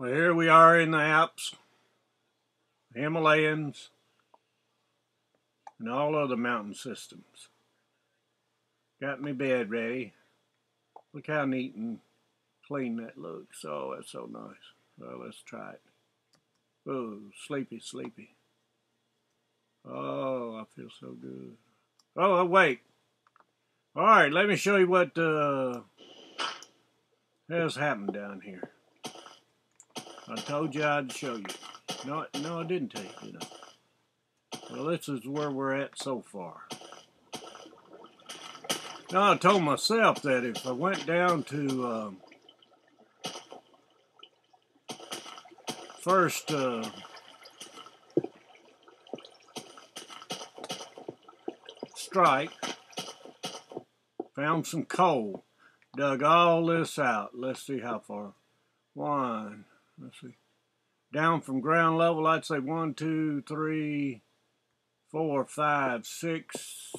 Well, here we are in the Alps, the Himalayas, and all other mountain systems. Got my bed ready. Look how neat and clean that looks. Oh, that's so nice. Well, let's try it. Oh, sleepy, sleepy. Oh, I feel so good. Oh, wait. All right, let me show you what uh, has happened down here. I told you I'd show you. No, no, I didn't tell you, did Well, this is where we're at so far. Now, I told myself that if I went down to um, first uh, strike, found some coal, dug all this out. Let's see how far. One, let's see. Down from ground level, I'd say one, two, three, four, five, six,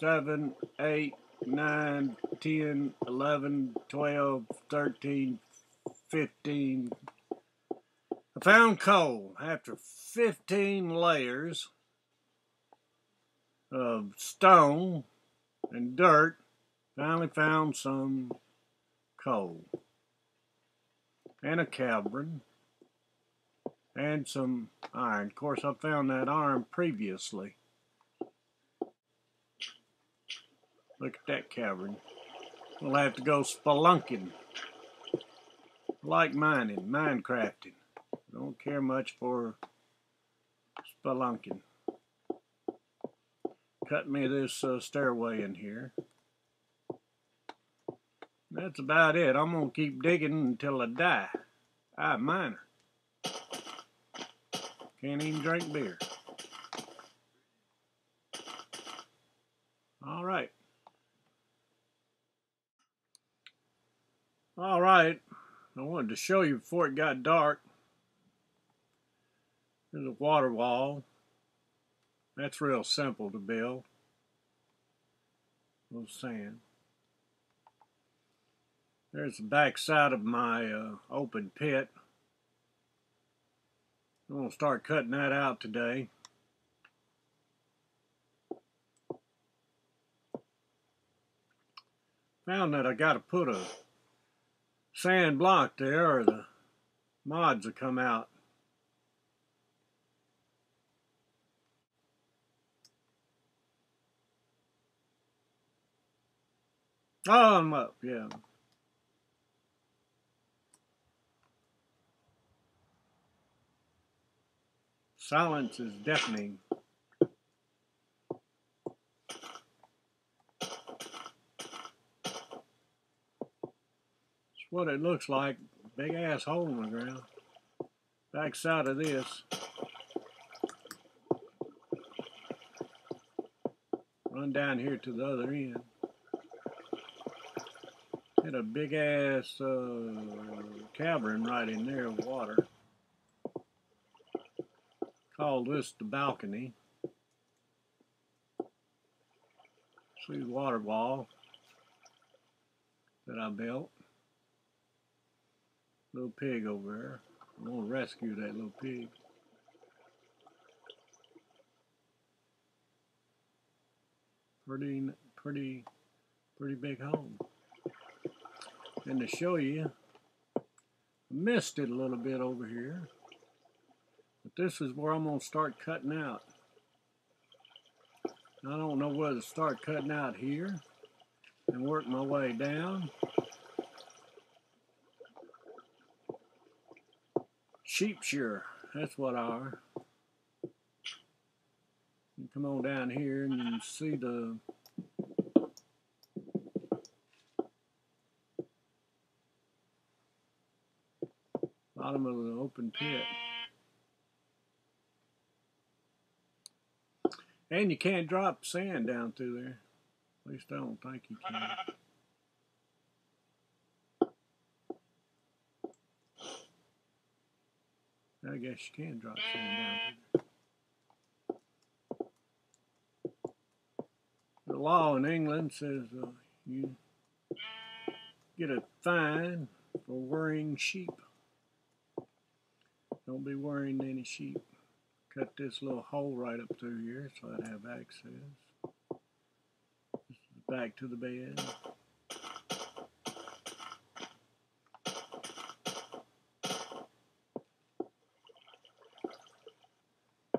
seven, eight, nine, ten, eleven, twelve, thirteen, fifteen. I found coal after 15 layers of stone and dirt. Finally found some coal and a cavern and some iron. Of course, I found that iron previously. Look at that cavern. We'll have to go spelunking. Like mining, minecrafting. Don't care much for spelunking. Cut me this uh, stairway in here. That's about it. I'm going to keep digging until I die. I'm miner. Can't even drink beer. All right. All right. I wanted to show you before it got dark. There's a water wall. That's real simple to build. A little sand. There's the back side of my uh, open pit. I'm going to start cutting that out today. Found that I got to put a sand block there or the mods will come out. Oh, I'm up, yeah. Silence is deafening. It's what it looks like. Big ass hole in the ground. Back side of this. Run down here to the other end. Hit a big ass uh, cavern right in there of water call this the balcony. See the water wall that I built. Little pig over there. I'm going to rescue that little pig. Pretty, pretty, pretty big home. And to show you, I missed it a little bit over here this is where I'm going to start cutting out. I don't know whether to start cutting out here and work my way down. Sheep shear, that's what I are. You come on down here and you see the bottom of the open pit. And you can't drop sand down through there. At least I don't think you can. I guess you can drop sand down there. The law in England says uh, you get a fine for worrying sheep. Don't be worrying any sheep. Cut this little hole right up through here so I'd have access. Back to the bed. I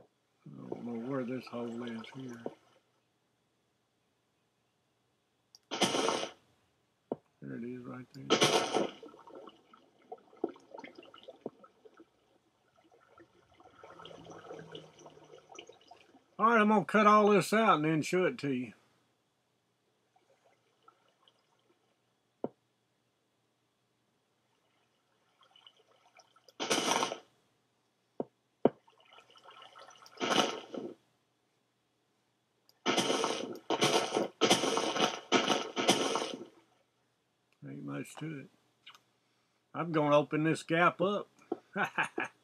don't know where this hole is here. There it is right there. All right, I'm gonna cut all this out and then show it to you. Ain't much to it. I'm gonna open this gap up.